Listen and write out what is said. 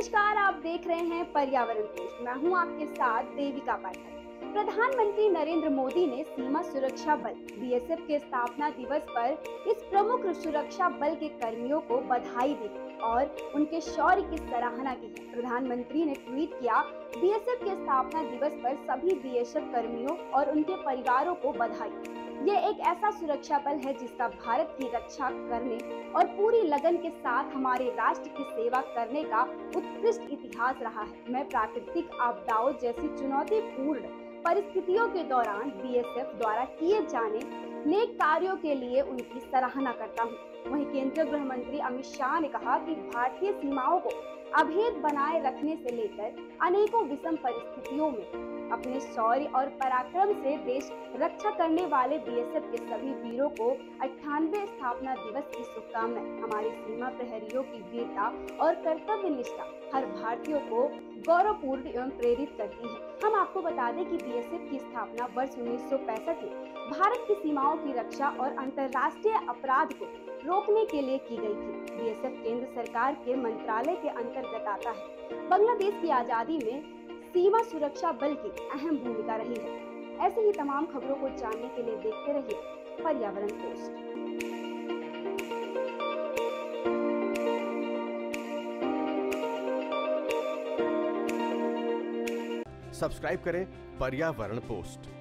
नमस्कार आप देख रहे हैं पर्यावरण मैं हूँ आपके साथ देविका पाठक। प्रधानमंत्री नरेंद्र मोदी ने सीमा सुरक्षा बल, बीएसएफ के स्थापना दिवस पर इस प्रमुख सुरक्षा बल के कर्मियों को बधाई दी और उनके शौर्य की सराहना की। प्रधानमंत्री ने ट्वीट किया, बीएसएफ के स्थापना दिवस पर सभी बीएसएफ कर्मियों और उनके परिवारों को बधाई। ये एक ऐसा सुरक्षा बल है जिसका भारत की रक्षा करने और पूरी लगन के साथ हमारे राष्ट्र की सेवा करने का उत्कृष्ट इतिहास रहा है। मैं प्राकृतिक आपदाओं जैसी चुनौतीपूर्ण परिस्थितियों के दौरान बीएसएफ द्वारा किए जाने नेक कार्यों के लिए उनकी सराहना करता हूँ। वहीं केंद्रीय गृह मंत्री अमित शाह ने कहा कि भारतीय सीमाओं को अभेद बनाए रखने से लेकर अनेकों विषम परिस्थितियों में अपने शौर्य और पराक्रम से देश रक्षा करने वाले बीएसएफ के सभी वीरों को अट्ठानवे स्थापना दिवस की शुभकामनाएँ। हमारी सीमा प्रहरियों की वीरता और कर्तव्य निष्ठा हर भारतीयों को गौरवपूर्ण एवं प्रेरित करती है। हम आपको बता दें कि बीएसएफ की स्थापना वर्ष उन्नीस में भारत की सीमाओं की रक्षा और अंतर्राष्ट्रीय अपराध को रोकने के लिए की गई थी। बीएसएफ केंद्र सरकार के मंत्रालय के अंतर्गत आता है। बांग्लादेश की आज़ादी में सीमा सुरक्षा बल की अहम भूमिका रही है। ऐसे ही तमाम खबरों को जानने के लिए देखते रहिए पर्यावरण पोस्ट। सब्सक्राइब करें पर्यावरण पोस्ट।